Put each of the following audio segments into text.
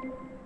Thank you.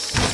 Thanks.